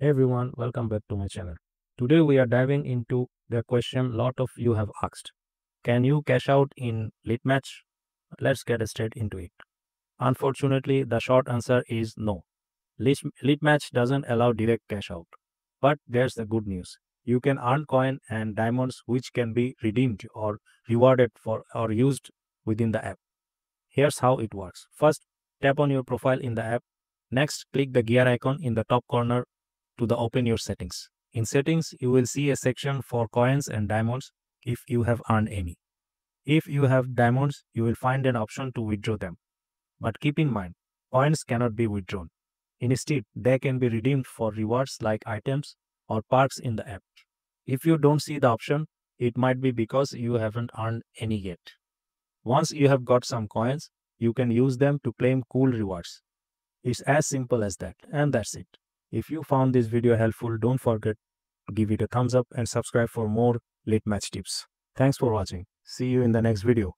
Hey everyone, welcome back to my channel. Today we are diving into the question a lot of you have asked. Can you cash out in Litmatch? Let's get straight into it. Unfortunately, the short answer is no. Litmatch doesn't allow direct cash out. But there's the good news. You can earn coin and diamonds which can be redeemed or rewarded for or used within the app. Here's how it works. First, tap on your profile in the app. Next, click the gear icon in the top corner to the open your settings. In settings, you will see a section for coins and diamonds if you have earned any. If you have diamonds, you will find an option to withdraw them. But keep in mind, coins cannot be withdrawn. Instead, they can be redeemed for rewards like items or perks in the app. If you don't see the option, it might be because you haven't earned any yet. Once you have got some coins, you can use them to claim cool rewards. It's as simple as that, and that's it. If you found this video helpful, don't forget to give it a thumbs up and subscribe for more Litmatch tips. Thanks for watching. See you in the next video.